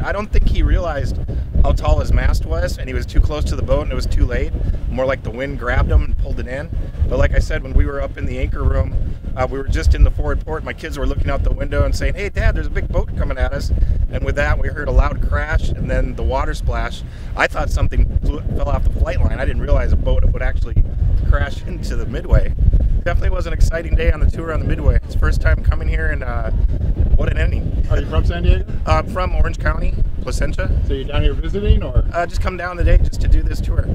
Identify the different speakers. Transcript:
Speaker 1: I don't think he realized how tall his mast was, and he was too close to the boat, and it was too late. More like the wind grabbed him and pulled it in. But like I said, when we were up in the anchor room, uh, we were just in the forward port. My kids were looking out the window and saying, "Hey, Dad, there's a big boat coming at us." And with that, we heard a loud crash and then the water splash. I thought something flew, fell off the flight line. I didn't realize a boat would actually crash into the Midway. Definitely was an exciting day on the tour on the Midway. It's first time coming here, and uh.
Speaker 2: Are you from San Diego?
Speaker 1: Uh, from Orange County, Placentia.
Speaker 2: So you're down here visiting, or?
Speaker 1: Uh, just come down today just to do this tour.